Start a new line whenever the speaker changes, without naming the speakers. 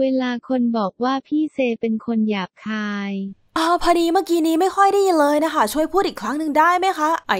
เวลาคนบอกว่าพี่เซเป็นคนหยาบคาย
อ้าพอดีเมื่อกี้นี้ไม่ค่อยได้ยินเลยนะคะ ช่วยพูดอีกครั้งหนึ่งได้ไหมคะ ไอ้